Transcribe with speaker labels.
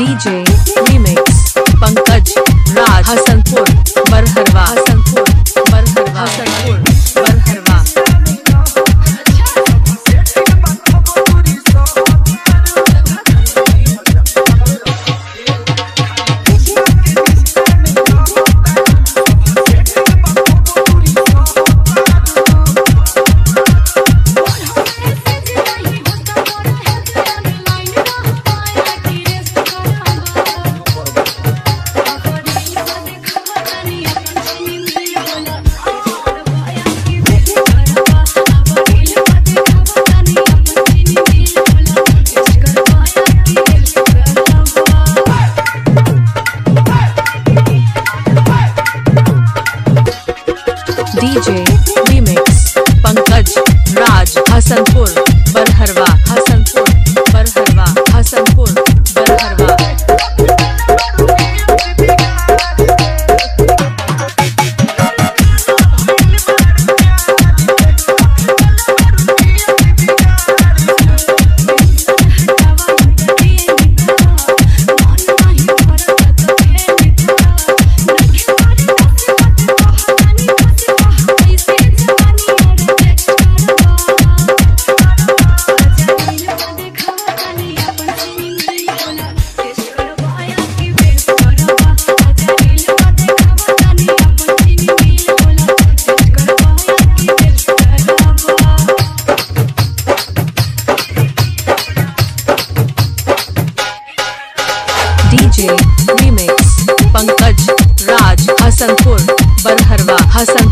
Speaker 1: DJ remix Pankaj Raj Hasanpur. DJ remix Pankaj Raj Hasanpur Barharwa Pankaj Raj Hasanpur Barharwa Hasan